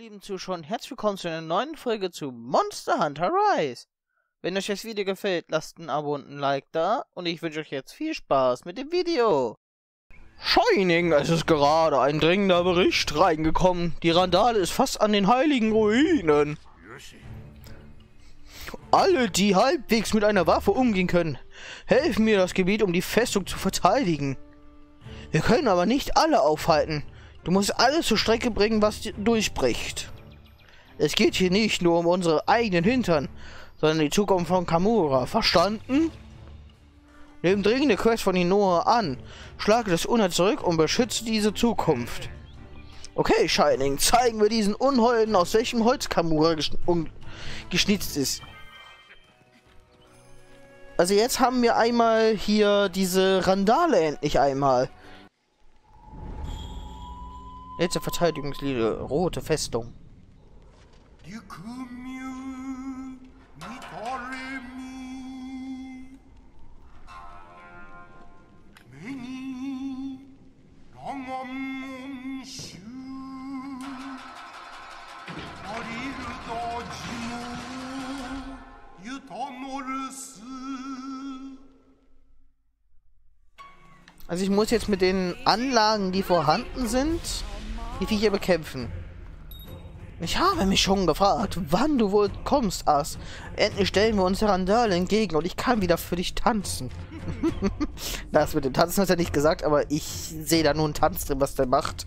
lieben Zuschauer, herzlich willkommen zu einer neuen Folge zu Monster Hunter Rise. Wenn euch das Video gefällt, lasst ein Abo und ein Like da und ich wünsche euch jetzt viel Spaß mit dem Video. Shining, es ist gerade ein dringender Bericht reingekommen. Die Randale ist fast an den heiligen Ruinen. Alle, die halbwegs mit einer Waffe umgehen können, helfen mir das Gebiet, um die Festung zu verteidigen. Wir können aber nicht alle aufhalten. Du musst alles zur Strecke bringen, was durchbricht. Es geht hier nicht nur um unsere eigenen Hintern, sondern die Zukunft von Kamura. Verstanden? Nimm dringende Quest von Inoa an. Schlage das Unheil zurück und beschütze diese Zukunft. Okay, Shining, zeigen wir diesen Unholden, aus welchem Holz Kamura geschn geschnitzt ist. Also jetzt haben wir einmal hier diese Randale endlich einmal. Letzte Verteidigungslinie, rote Festung. Also ich muss jetzt mit den Anlagen, die vorhanden sind, die Viecher bekämpfen. Ich habe mich schon gefragt, wann du wohl kommst, Ass. Endlich stellen wir uns Randale entgegen und ich kann wieder für dich tanzen. das mit dem Tanzen hat er nicht gesagt, aber ich sehe da nur einen Tanz drin, was der macht.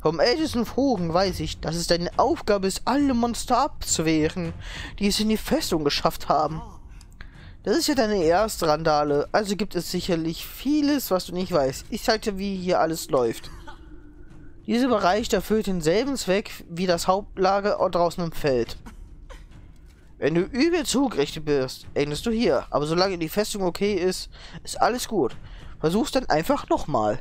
Vom ältesten Vogel weiß ich, dass es deine Aufgabe ist, alle Monster abzuwehren, die es in die Festung geschafft haben. Das ist ja deine erste Randale, also gibt es sicherlich vieles, was du nicht weißt. Ich zeig dir, wie hier alles läuft. Dieser Bereich erfüllt denselben Zweck wie das Hauptlager draußen im Feld. Wenn du übel zugerichtet bist, endest du hier. Aber solange die Festung okay ist, ist alles gut. Versuch's dann einfach nochmal.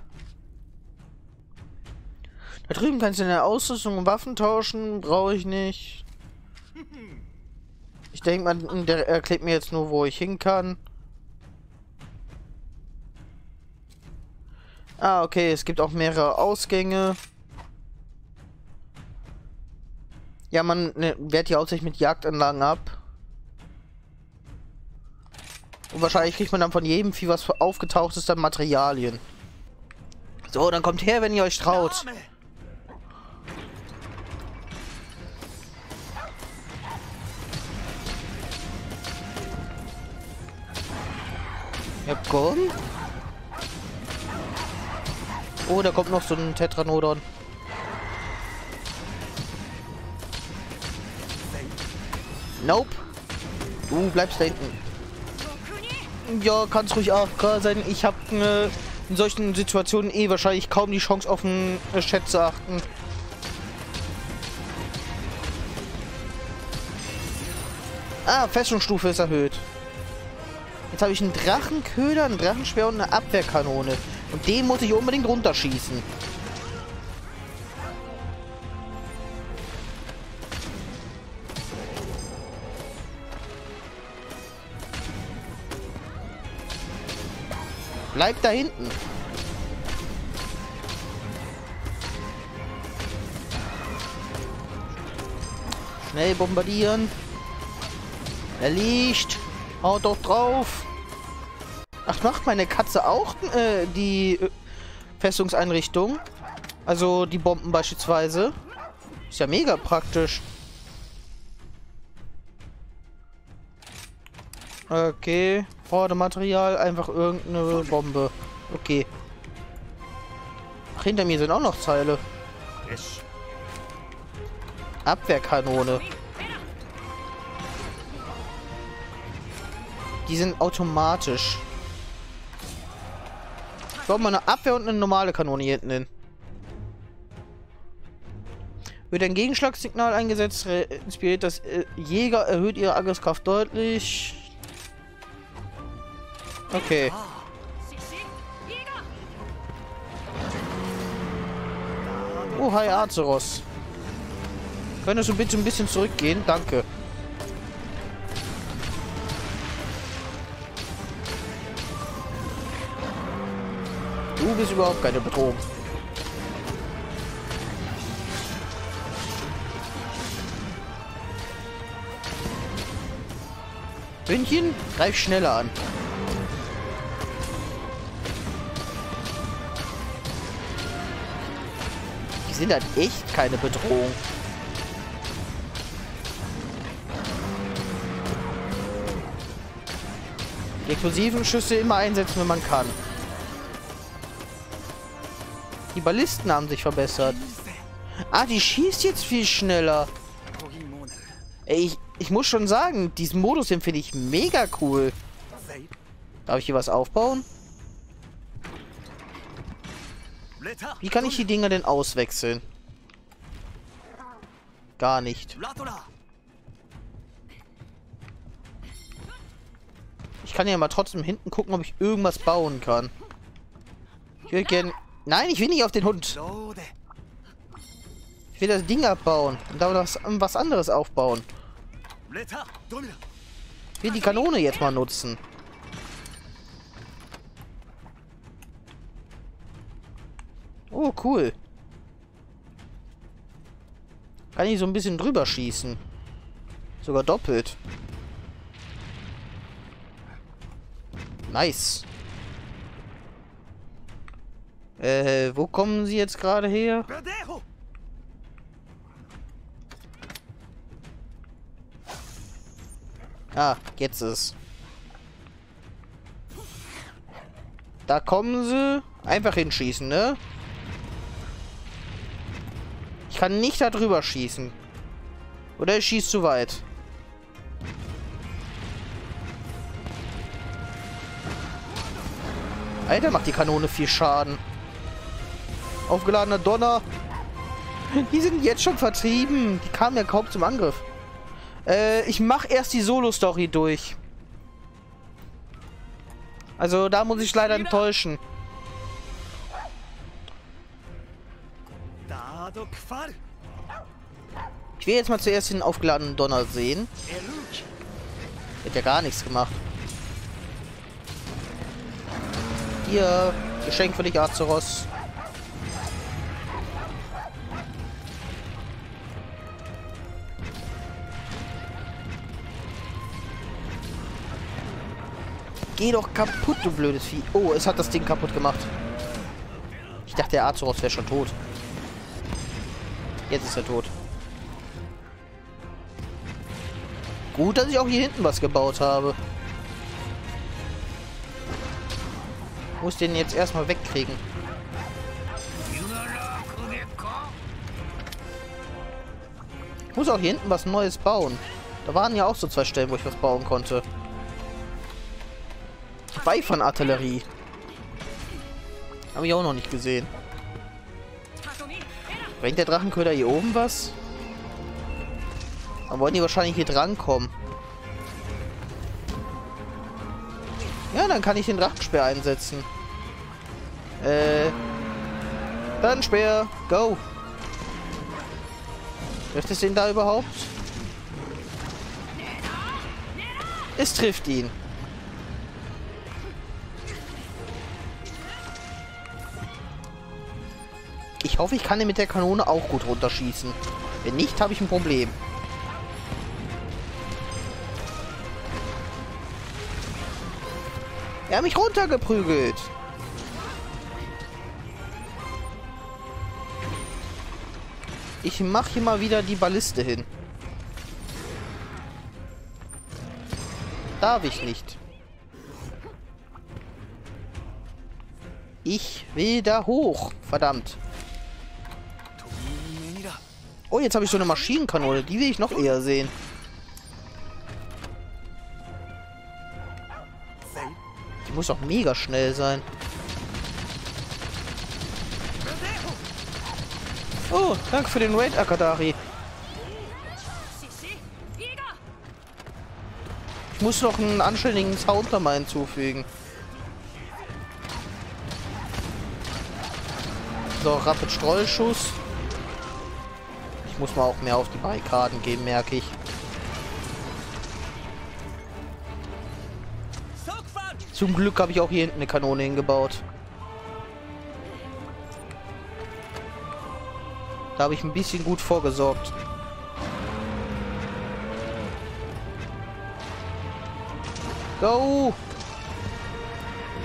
Da drüben kannst du deine Ausrüstung und Waffen tauschen. Brauche ich nicht. Ich denke mal, der erklärt mir jetzt nur, wo ich hin kann. Ah, okay, es gibt auch mehrere Ausgänge. Ja, man ne, wehrt hier hauptsächlich mit Jagdanlagen ab. Und wahrscheinlich kriegt man dann von jedem Vieh, was aufgetaucht ist, dann Materialien. So, dann kommt her, wenn ihr euch traut. Ja, komm. Oh, da kommt noch so ein Tetranodon. Nope. Du bleibst da hinten. Ja, kannst ruhig AFK sein. Ich habe äh, in solchen Situationen eh wahrscheinlich kaum die Chance auf einen äh, Chat zu achten. Ah, Festungsstufe ist erhöht. Jetzt habe ich einen Drachenköder, einen Drachenspeer und eine Abwehrkanone. Und den muss ich unbedingt runterschießen. Bleib da hinten. Schnell bombardieren. Er liegt. Haut doch drauf. Ach, macht meine Katze auch äh, die äh, Festungseinrichtung? Also die Bomben beispielsweise. Ist ja mega praktisch. Okay. Material, einfach irgendeine Bombe. Okay. Ach, hinter mir sind auch noch Zeile. Abwehrkanone. Die sind automatisch. So, mal eine Abwehr und eine normale Kanone hier hinten hin. Wird ein Gegenschlagssignal eingesetzt, inspiriert das äh, Jäger, erhöht ihre Angriffskraft deutlich. Okay. Oh, hi Azeros. Könntest du bitte ein bisschen zurückgehen? Danke. Du bist überhaupt keine Bedrohung. Bündchen, greif schneller an. Sind halt echt keine Bedrohung. Die explosiven Schüsse immer einsetzen, wenn man kann. Die Ballisten haben sich verbessert. Ah, die schießt jetzt viel schneller. Ey, ich, ich muss schon sagen, diesen Modus, den finde ich mega cool. Darf ich hier was aufbauen? Wie kann ich die Dinger denn auswechseln? Gar nicht. Ich kann ja mal trotzdem hinten gucken, ob ich irgendwas bauen kann. Ich will gerne... Nein, ich will nicht auf den Hund. Ich will das Ding abbauen und da was, was anderes aufbauen. Ich will die Kanone jetzt mal nutzen. Oh, cool. Kann ich so ein bisschen drüber schießen. Sogar doppelt. Nice. Äh, wo kommen sie jetzt gerade her? Ah, jetzt ist. Da kommen sie. Einfach hinschießen, ne? Kann nicht da drüber schießen. Oder ich schieße zu weit. Alter, macht die Kanone viel Schaden. Aufgeladener Donner. Die sind jetzt schon vertrieben. Die kamen ja kaum zum Angriff. Äh, ich mache erst die Solo-Story durch. Also, da muss ich leider enttäuschen. Ich will jetzt mal zuerst den aufgeladenen Donner sehen. Hat ja gar nichts gemacht. Hier, Geschenk für dich, Azeros. Geh doch kaputt, du blödes Vieh. Oh, es hat das Ding kaputt gemacht. Ich dachte, der Azeroth wäre schon tot. Jetzt ist er tot. Gut, dass ich auch hier hinten was gebaut habe. Muss den jetzt erstmal wegkriegen. Muss auch hier hinten was Neues bauen. Da waren ja auch so zwei Stellen, wo ich was bauen konnte. Beifernartillerie. Habe ich auch noch nicht gesehen. Bringt der Drachenköder hier oben was? Dann wollen die wahrscheinlich hier drankommen. Ja, dann kann ich den Drachenspeer einsetzen. Äh. Drachenspeer, go! Trifft es den da überhaupt? Es trifft ihn. Hoffe, ich kann ihn mit der Kanone auch gut runterschießen. Wenn nicht, habe ich ein Problem. Er hat mich runtergeprügelt. Ich mache hier mal wieder die Balliste hin. Darf ich nicht. Ich will da hoch. Verdammt. Oh, jetzt habe ich so eine Maschinenkanone. Die will ich noch eher sehen. Die muss auch mega schnell sein. Oh, danke für den Raid, Akadari. Ich muss noch einen anständigen Sound mal hinzufügen. So, Rapid Strollschuss muss man auch mehr auf die Barrikaden gehen, merke ich. Zum Glück habe ich auch hier hinten eine Kanone hingebaut. Da habe ich ein bisschen gut vorgesorgt. Go!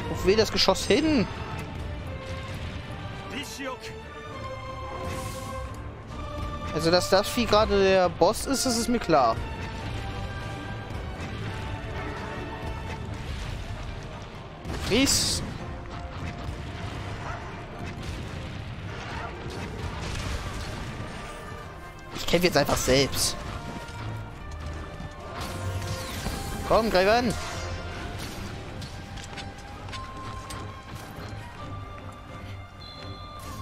Wo will das Geschoss hin? Also, dass das Vieh gerade der Boss ist, das ist mir klar. Fries. Ich kämpfe jetzt einfach selbst. Komm, greif an.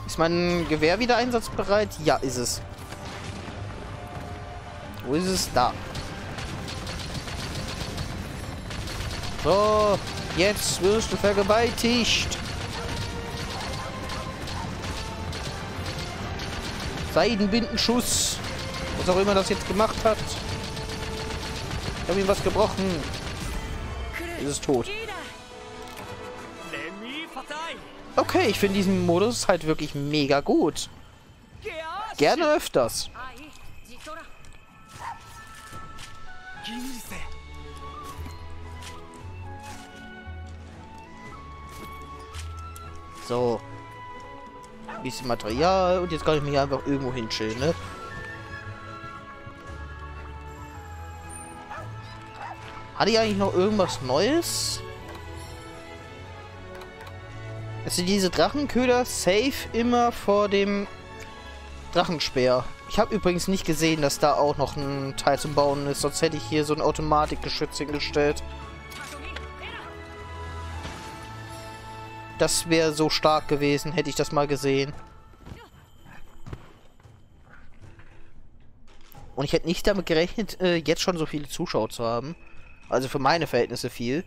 Ist mein Gewehr wieder einsatzbereit? Ja, ist es. Wo ist es? Da. So, jetzt wirst du vergewaltigt. Seidenbindenschuss. Was auch immer das jetzt gemacht hat. Ich habe ihm was gebrochen. Ist es tot. Okay, ich finde diesen Modus halt wirklich mega gut. Gerne öfters. So. Ein bisschen Material und jetzt kann ich mich einfach irgendwo hinschillen, ne? Hatte ich eigentlich noch irgendwas Neues? Also diese Drachenköder safe immer vor dem Drachenspeer. Ich habe übrigens nicht gesehen, dass da auch noch ein Teil zum Bauen ist. Sonst hätte ich hier so ein Automatikgeschütz hingestellt. Das wäre so stark gewesen, hätte ich das mal gesehen. Und ich hätte nicht damit gerechnet, äh, jetzt schon so viele Zuschauer zu haben. Also für meine Verhältnisse viel.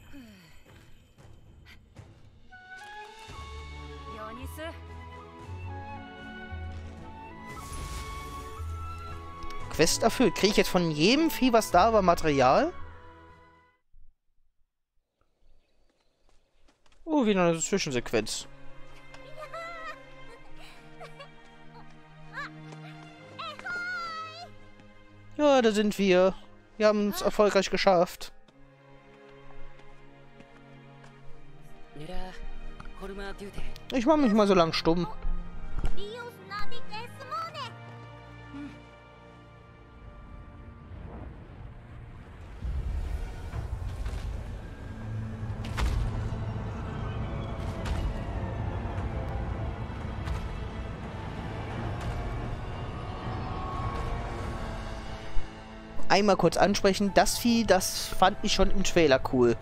Quest erfüllt. Kriege ich jetzt von jedem Vieh, was da war, Material? Oh, wieder eine Zwischensequenz. Ja, da sind wir. Wir haben es erfolgreich geschafft. Ich mache mich mal so lang stumm. Einmal kurz ansprechen. Das Vieh, das fand ich schon im Trailer cool.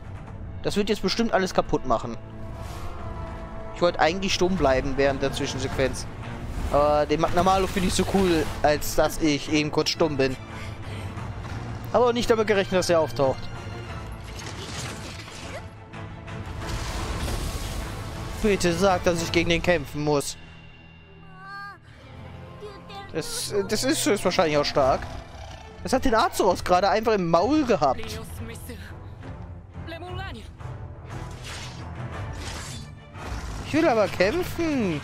Das wird jetzt bestimmt alles kaputt machen. Ich wollte eigentlich stumm bleiben während der Zwischensequenz. Aber den Magnamalo finde ich so cool, als dass ich eben kurz stumm bin. Aber nicht damit gerechnet, dass er auftaucht. Bitte sag, dass ich gegen den kämpfen muss. Das, das ist höchstwahrscheinlich auch stark. Das hat den Azoros gerade einfach im Maul gehabt. Ich will aber kämpfen.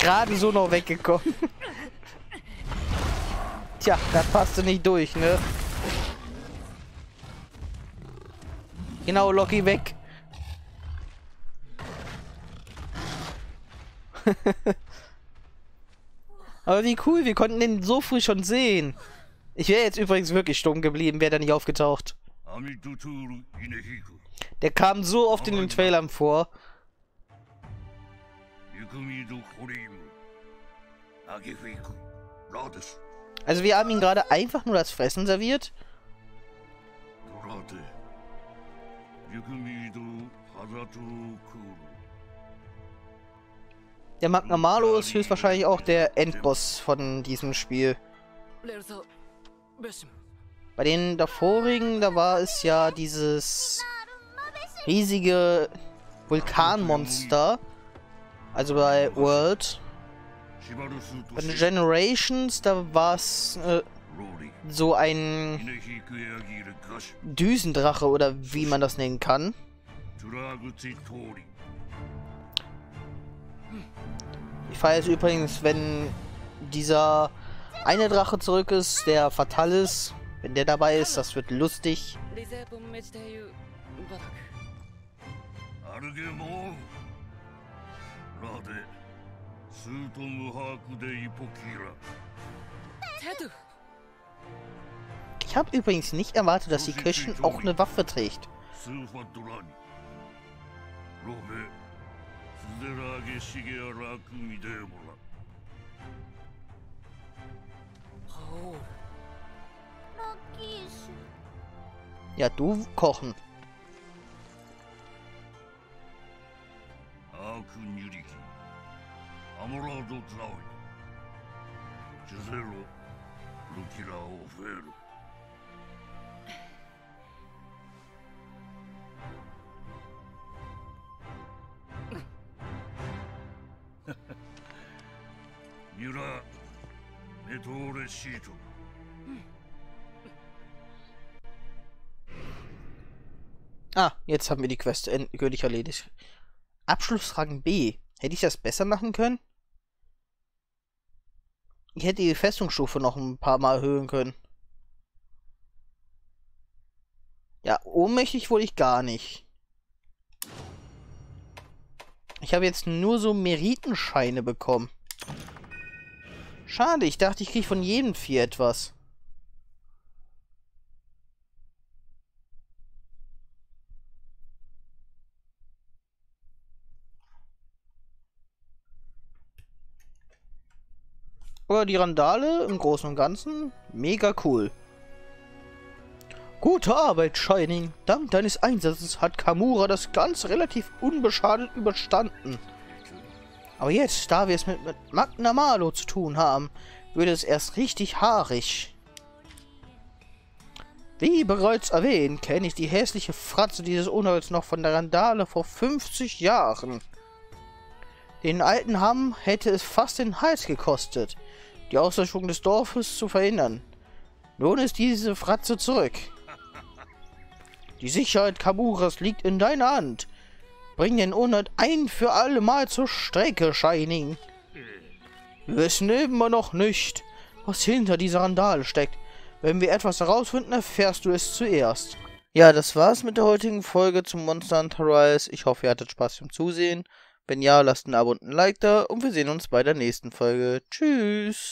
Gerade so noch weggekommen. Tja, da passte nicht durch, ne? Genau, Loki weg. Aber wie cool, wir konnten den so früh schon sehen. Ich wäre jetzt übrigens wirklich stumm geblieben, wäre der nicht aufgetaucht. Der kam so oft in den Trailern vor. Also wir haben ihn gerade einfach nur das Fressen serviert. Der Magna Malo ist höchstwahrscheinlich auch der Endboss von diesem Spiel. Bei den davorigen, da war es ja dieses riesige Vulkanmonster. Also bei World. Bei den Generations, da war es äh, so ein Düsendrache oder wie man das nennen kann. Ich feiere es übrigens, wenn dieser eine Drache zurück ist, der fatal ist. Wenn der dabei ist, das wird lustig. Ich habe übrigens nicht erwartet, dass die Köchin auch eine Waffe trägt. Oh. Ja, du kochen. Ah, jetzt haben wir die Quest endgültig erledigt. Abschlussrang B. Hätte ich das besser machen können? Ich hätte die Festungsstufe noch ein paar Mal erhöhen können. Ja, ohnmächtig wurde ich gar nicht. Ich habe jetzt nur so Meritenscheine bekommen. Schade, ich dachte, ich kriege von jedem vier etwas. Aber die Randale im Großen und Ganzen mega cool. Gute Arbeit, Shining. Dank deines Einsatzes hat Kamura das Ganze relativ unbeschadet überstanden. Aber jetzt, da wir es mit, mit Magna Malo zu tun haben, wird es erst richtig haarig. Wie bereits erwähnt, kenne ich die hässliche Fratze dieses Unholds noch von der Randale vor 50 Jahren. Den alten Hamm hätte es fast den Hals gekostet, die Auslöschung des Dorfes zu verhindern. Nun ist diese Fratze zurück. Die Sicherheit Kaburas liegt in deiner Hand. Bring den Unhold ein für alle Mal zur Strecke, Shining. Wir wissen immer noch nicht, was hinter dieser Randale steckt. Wenn wir etwas herausfinden, erfährst du es zuerst. Ja, das war's mit der heutigen Folge zum Monster Hunter Rise. Ich hoffe, ihr hattet Spaß beim Zusehen. Wenn ja, lasst ein Abo und ein Like da und wir sehen uns bei der nächsten Folge. Tschüss!